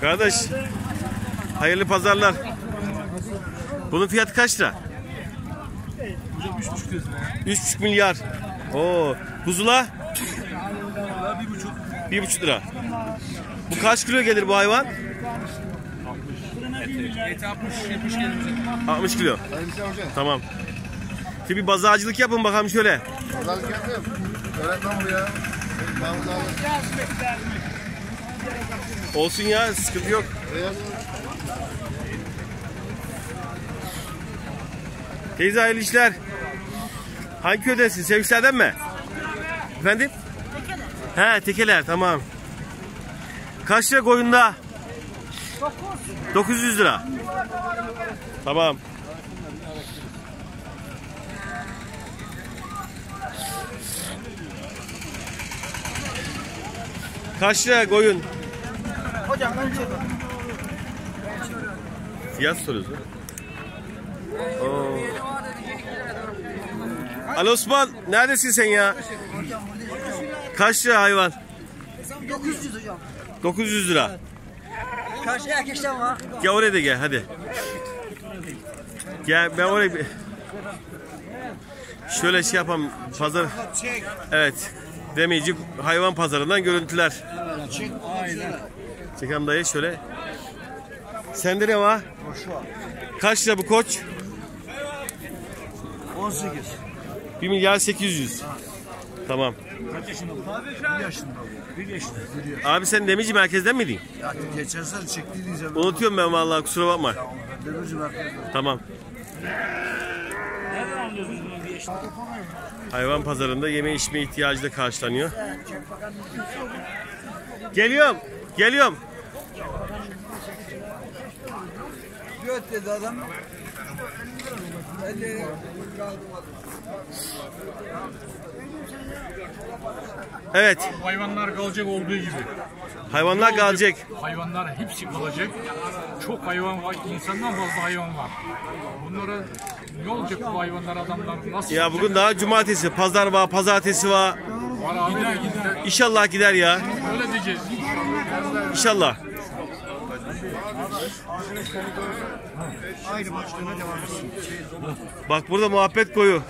Kardeş. Hayırlı pazarlar. Bunun fiyatı kaç lira? Hocam 3,5 diyorsun ya. 3,5 milyar. Oo. Valla 1,5. 1,5 lira. Bu kaç kilo gelir bu hayvan? Eti 60, 70 gelir bize. 60 kilo. Tamam. Şimdi bir bazarcılık yapın bakalım şöyle. Pazarlık yapmıyorum. Öğretmen bu ya. Alırım. Olsun ya sıkıntı yok. Beyaz. Teyze hayırlı işler. Hangi köydensin? Sevinçlerden mi? Efendim? He tekeler tamam. Kaç lira koyunda? 900 lira. Tamam. Kaç lira koyun? Fiyat soruyorsun. Oo. Alo Osman, neredesin sen ya? Kaç lira hayvan? 900 hocam. 900 lira. Karşıya erkekten var. Gel oraya da gel hadi. Gel ben oraya. Şöyle şey yapalım pazar. Evet. Demeyecek hayvan pazarından görüntüler. Çekelim dayı şöyle. Sende ne var? Kaç lira bu koç? 18. 1 milyar 800. Tamam. Kaç yaşında bu? 1 yaşında bu. 1 yaşında. Abi sen demirci merkezden miydin? Ya geçen sene çektiydiniz. Unutuyorum ben vallahi kusura bakma. Demirci merkezde. Tamam. Hayvan pazarında yeme içme ihtiyacı da karşılanıyor. Geliyorum. Geliyorum. Göt dedi adam. Ben de Evet. Hayvanlar kalacak olduğu gibi. Hayvanlar kalacak. Hayvanlar hepsi kalacak. Çok hayvan var. İnsandan fazla hayvan var. Bunlara ne olacak bu hayvanlar adamlar nasıl Ya bugün daha cumartesi, pazar var, pazartesi var. var abi gider gider. İnşallah gider ya. Öyle diyeceğiz. İnşallah. Aynı başlığına devam etsin. Bak burada muhabbet koyu.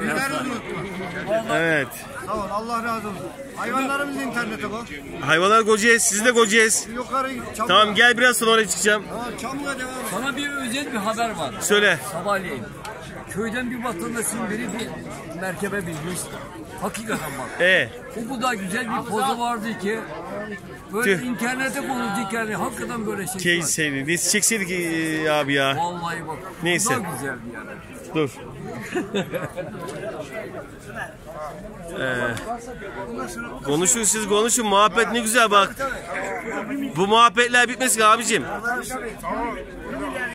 Bizler unutma. Evet. Sağ ol Allah razı olsun. Hayvanlarımız internete bak. Hayvanlar kocayız, sizi de kocayız. Yukarı çamura. Tamam gel biraz sonra oraya çıkacağım. Tamam çamura devam et. Sana bir özel bir haber var. Söyle. Sabahleyin. Köyden bir vatandaşın biri bir merkebe binmiş. Hakikaten bak. E O kadar güzel bir pozu vardı ki. Böyle Tüh. internete konulacak yani. Hakikaten böyle şey var. keyifseydi. Biz çekseydik e, abi ya. Vallahi bak. Neyse. Daha güzeldi yani. Dur. Ee, konuşun siz konuşun. Muhabbet ne güzel bak. Bu muhabbetler bitmesin abicim.